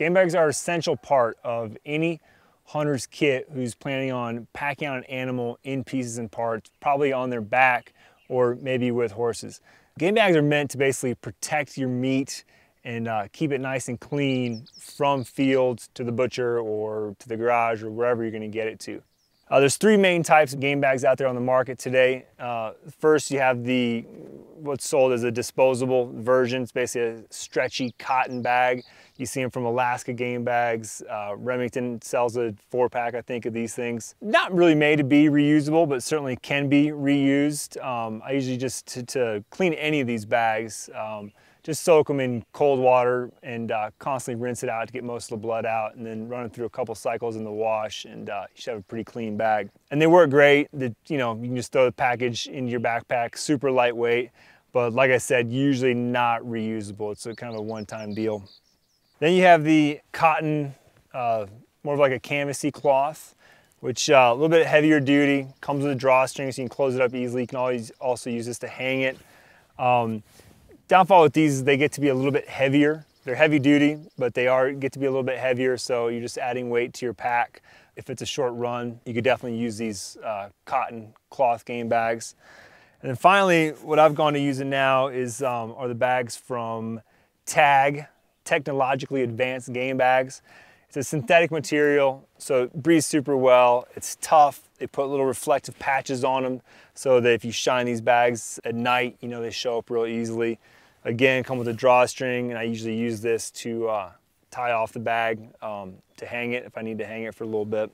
Game bags are an essential part of any hunter's kit who's planning on packing out an animal in pieces and parts, probably on their back or maybe with horses. Game bags are meant to basically protect your meat and uh, keep it nice and clean from fields to the butcher or to the garage or wherever you're gonna get it to. Uh, there's three main types of game bags out there on the market today. Uh, first, you have the what's sold as a disposable version. It's basically a stretchy cotton bag. You see them from Alaska Game Bags. Uh, Remington sells a four pack, I think, of these things. Not really made to be reusable, but certainly can be reused. Um, I usually just, to, to, clean any of these bags, um, just soak them in cold water and uh, constantly rinse it out to get most of the blood out and then run it through a couple cycles in the wash and uh, you should have a pretty clean bag. And they work great. The, you know, you can just throw the package in your backpack, super lightweight, but like I said, usually not reusable. It's a kind of a one-time deal. Then you have the cotton, uh, more of like a canvasy cloth, which uh, a little bit heavier duty, comes with a drawstring so you can close it up easily. You can always also use this to hang it. Um, downfall with these is they get to be a little bit heavier. They're heavy duty, but they are get to be a little bit heavier, so you're just adding weight to your pack. If it's a short run, you could definitely use these uh, cotton cloth game bags. And then finally, what I've gone to using now is um, are the bags from TAG, Technologically Advanced Game Bags. It's a synthetic material, so it breathes super well. It's tough. They put little reflective patches on them so that if you shine these bags at night, you know they show up real easily. Again, come with a drawstring, and I usually use this to uh, tie off the bag um, to hang it if I need to hang it for a little bit.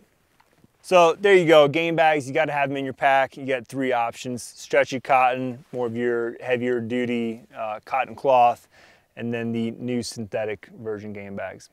So there you go, game bags, you gotta have them in your pack. You got three options, stretchy cotton, more of your heavier duty uh, cotton cloth, and then the new synthetic version game bags.